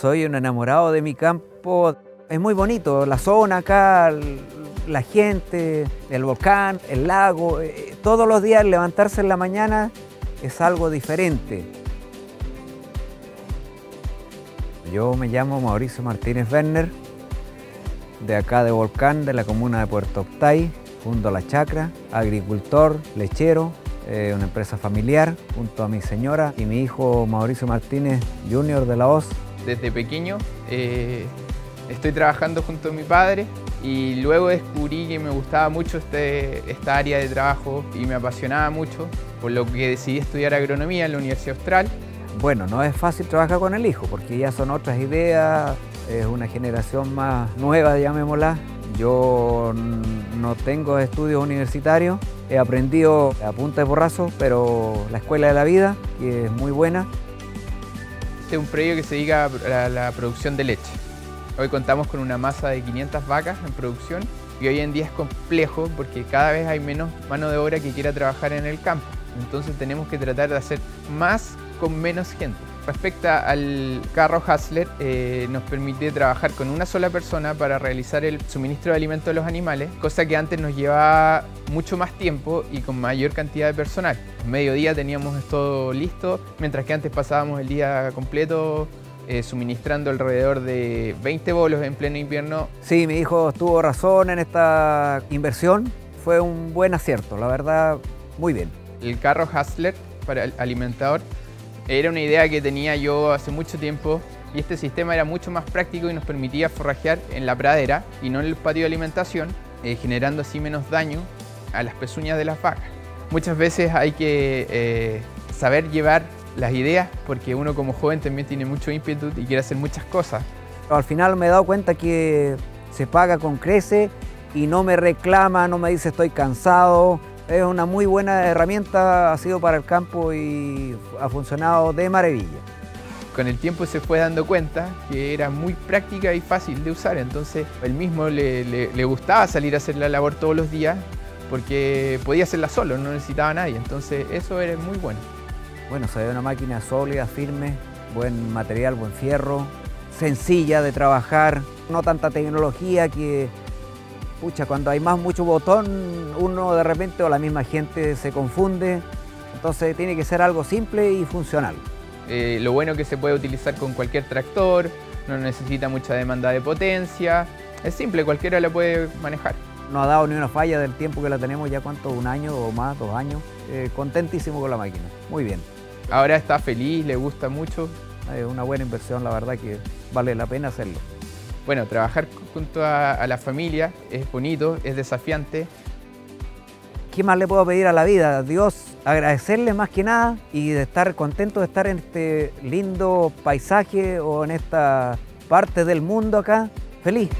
Soy un enamorado de mi campo. Es muy bonito, la zona acá, la gente, el volcán, el lago. Eh, todos los días levantarse en la mañana es algo diferente. Yo me llamo Mauricio Martínez Werner, de acá de Volcán, de la comuna de Puerto Octay, junto a la chacra, agricultor, lechero, eh, una empresa familiar, junto a mi señora y mi hijo Mauricio Martínez Jr. de la OZ. Desde pequeño eh, estoy trabajando junto a mi padre y luego descubrí que me gustaba mucho este, esta área de trabajo y me apasionaba mucho, por lo que decidí estudiar agronomía en la Universidad Austral. Bueno, no es fácil trabajar con el hijo porque ya son otras ideas, es una generación más nueva, llamémosla. Yo no tengo estudios universitarios, he aprendido a punta de borrazo, pero la escuela de la vida, que es muy buena. Este es un predio que se dedica a la producción de leche. Hoy contamos con una masa de 500 vacas en producción y hoy en día es complejo porque cada vez hay menos mano de obra que quiera trabajar en el campo. Entonces tenemos que tratar de hacer más con menos gente. Respecto al carro Hassler, eh, nos permite trabajar con una sola persona para realizar el suministro de alimentos a los animales, cosa que antes nos llevaba mucho más tiempo y con mayor cantidad de personal. mediodía teníamos todo listo, mientras que antes pasábamos el día completo eh, suministrando alrededor de 20 bolos en pleno invierno. Sí, mi hijo tuvo razón en esta inversión. Fue un buen acierto, la verdad, muy bien. El carro Hassler para el alimentador era una idea que tenía yo hace mucho tiempo y este sistema era mucho más práctico y nos permitía forrajear en la pradera y no en el patio de alimentación, eh, generando así menos daño a las pezuñas de las vacas. Muchas veces hay que eh, saber llevar las ideas, porque uno como joven también tiene mucho ímpetu y quiere hacer muchas cosas. Al final me he dado cuenta que se paga con crece y no me reclama, no me dice estoy cansado. Es una muy buena herramienta, ha sido para el campo y ha funcionado de maravilla. Con el tiempo se fue dando cuenta que era muy práctica y fácil de usar, entonces él mismo le, le gustaba salir a hacer la labor todos los días porque podía hacerla solo, no necesitaba a nadie, entonces eso era muy bueno. Bueno, se ve una máquina sólida, firme, buen material, buen fierro, sencilla de trabajar, no tanta tecnología que, pucha, cuando hay más mucho botón, uno de repente o la misma gente se confunde. Entonces tiene que ser algo simple y funcional. Eh, lo bueno es que se puede utilizar con cualquier tractor, no necesita mucha demanda de potencia, es simple, cualquiera la puede manejar. No ha dado ni una falla del tiempo que la tenemos ya, ¿cuánto? Un año o más, dos años. Eh, contentísimo con la máquina, muy bien. Ahora está feliz, le gusta mucho. Es una buena inversión, la verdad que vale la pena hacerlo. Bueno, trabajar junto a, la familia es bonito, es desafiante. ¿Qué más le puedo pedir a la vida? Dios, agradecerle más que nada y de estar contento de estar en este lindo paisaje o en esta parte del mundo acá. Feliz.